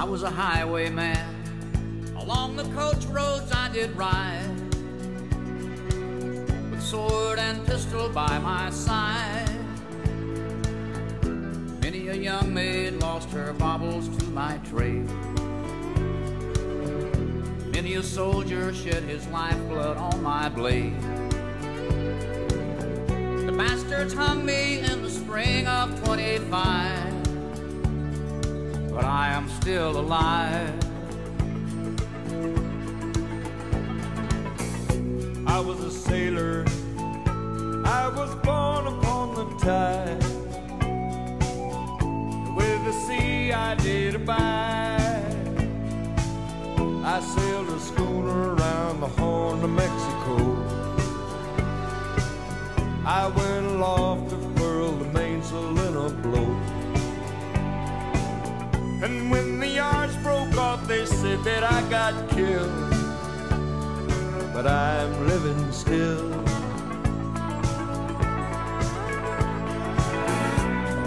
I was a highwayman. Along the coach roads I did ride. With sword and pistol by my side. Many a young maid lost her baubles to my trade. Many a soldier shed his lifeblood on my blade. The bastards hung me in the spring of 25 but I am still alive. I was a sailor, I was born upon the tide. With the sea I did abide. I sailed a schooner around the Horn of Mexico. I went aloft to furl the mainsail in a blow. And when the yards broke off, they said that I got killed. But I'm living still.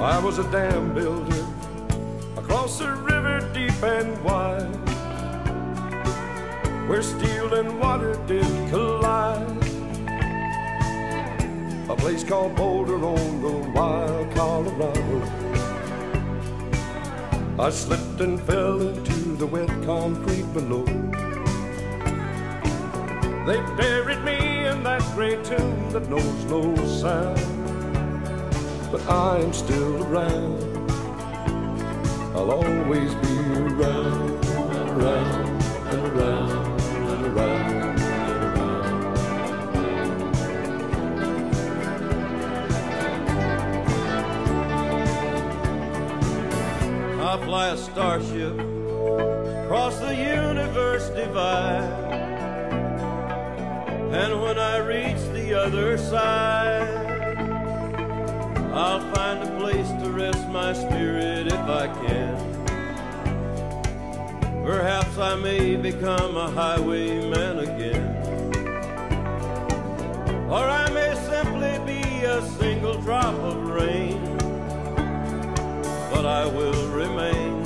I was a dam builder across a river deep and wide, where steel and water did collide. A place called Boulder on the wild Colorado. I slipped and fell into the wet concrete below. They buried me in that great tomb that knows no sound. But I'm still around. I'll always be around, I fly a starship across the universe divide. And when I reach the other side, I'll find a place to rest my spirit if I can. Perhaps I may become a highwayman again. But I will remain.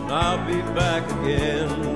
And I'll be back again